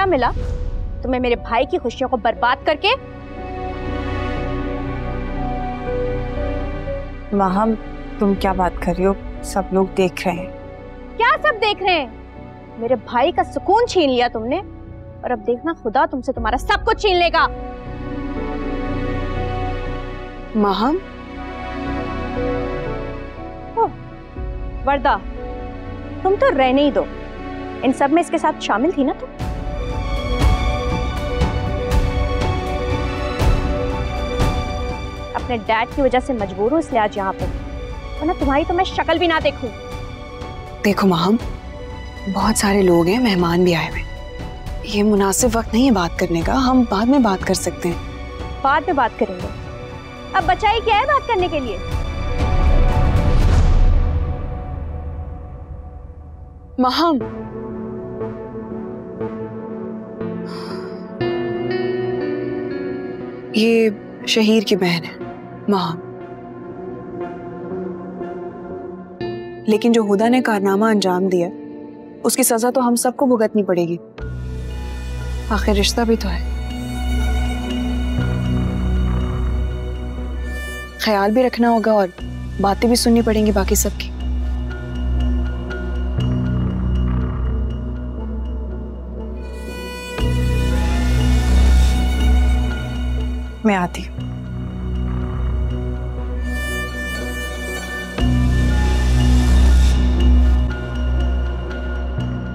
क्या मिला? तुम्हें मेरे भाई की खुशियों को बर्बाद करके? माहम तुम क्या बात कर रही हो? सब लोग देख रहे हैं। क्या सब देख रहे हैं? मेरे भाई का सुकून छीन लिया तुमने और अब देखना खुदा तुमसे तुम्हारा सब कुछ छीन लेगा। माहम? ओह, वर्दा तुम तो रहने ही दो। इन सब में इसके साथ शामिल थी ना तुम? अपने डैड की वजह से मजबूर हूँ इसलिए आज यहाँ पे वरना तुम्हारी तो मैं शक्ल भी ना देखूँ। देखो माहम बहुत सारे लोग हैं मेहमान भी आए हुए। ये मुनासिब वक्त नहीं है बात करने का हम बाद में बात कर सकते हैं। बाद में बात करेंगे। अब बचा ही क्या है बात करने के लिए? माहम। ये शहीर की बहन है। माहम लेकिन जो हुदा ने कारनामा अंजाम दिया, उसकी सजा तो हम सबको भुगतनी पड़ेगी। आखिर रिश्ता भी तो है। ख्याल भी रखना होगा और बातें भी सुननी पड़ेंगी बाकी सबकी। मैं आती हूँ।